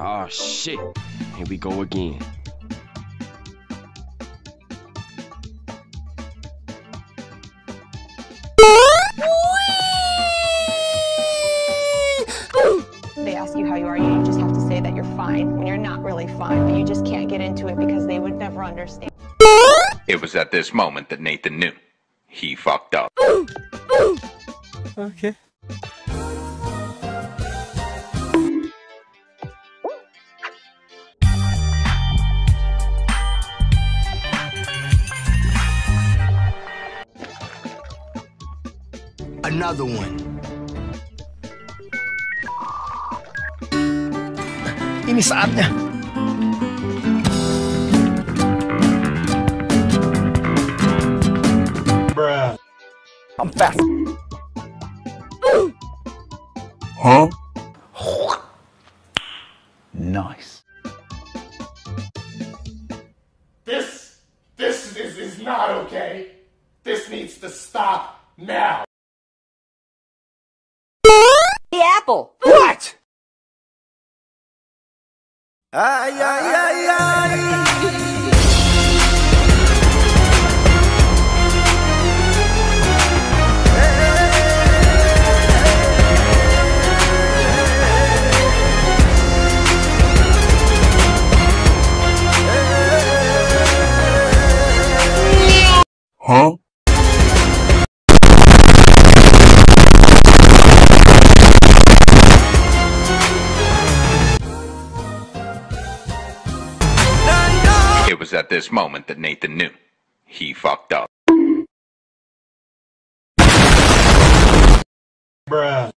Oh shit. Here we go again. They ask you how you are, you just have to say that you're fine when you're not really fine, but you just can't get into it because they would never understand. It was at this moment that Nathan knew. He fucked up. Okay. Another one. Ini saatnya. I'm fast. Huh? Nice. This, this is, is not okay. This needs to stop now. Apple. What? Ay, ay, ay, ay. Huh? It was at this moment that Nathan knew. He fucked up. Bruh.